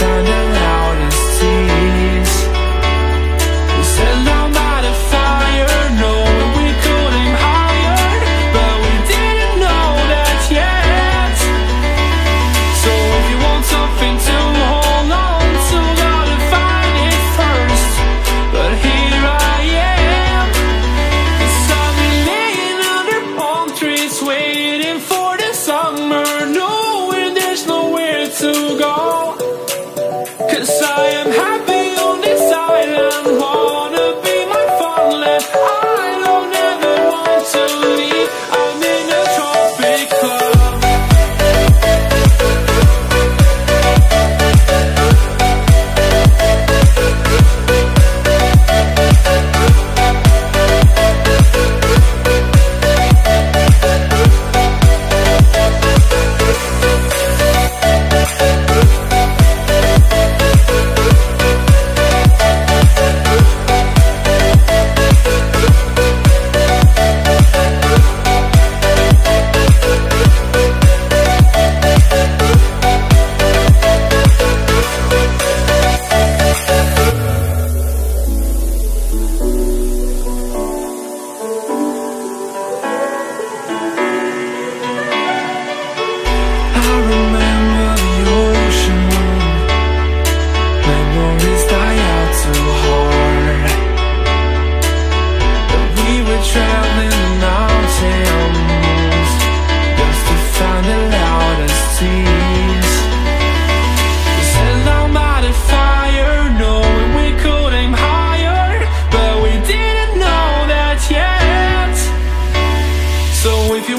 turn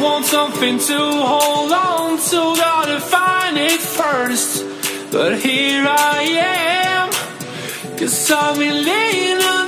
want something to hold on to, gotta find it first. But here I am, cause I'm Elena.